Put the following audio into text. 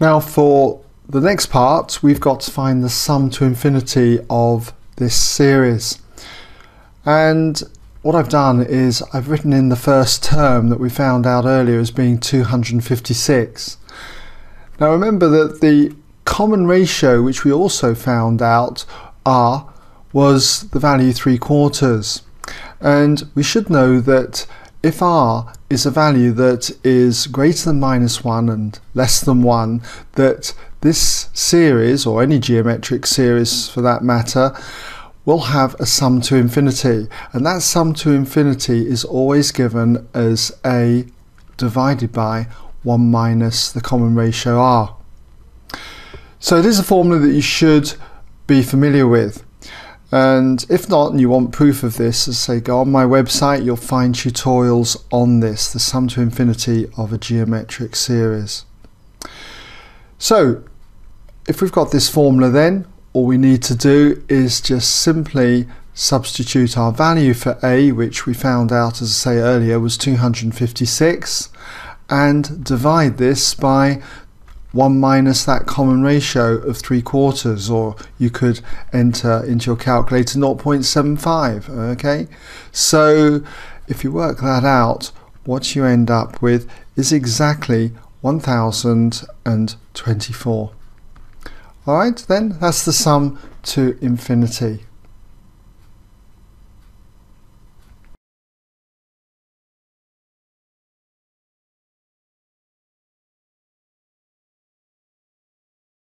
Now for the next part, we've got to find the sum to infinity of this series. And what I've done is I've written in the first term that we found out earlier as being 256. Now remember that the common ratio which we also found out r was the value 3 quarters and we should know that if r is a value that is greater than minus 1 and less than 1, that this series, or any geometric series for that matter, will have a sum to infinity. And that sum to infinity is always given as a divided by 1 minus the common ratio r. So it is a formula that you should be familiar with. And if not, and you want proof of this, as I say, go on my website, you'll find tutorials on this, the sum to infinity of a geometric series. So, if we've got this formula then, all we need to do is just simply substitute our value for a, which we found out, as I say earlier, was 256, and divide this by 1 minus that common ratio of 3 quarters or you could enter into your calculator 0.75 okay? So if you work that out what you end up with is exactly 1024 alright then that's the sum to infinity